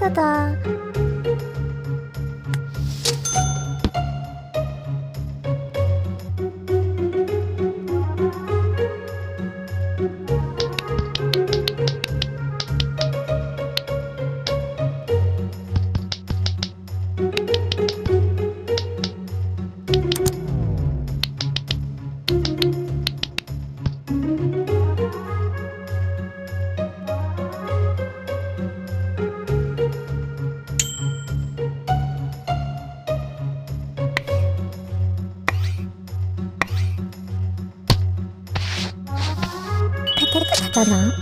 哒哒。てるかな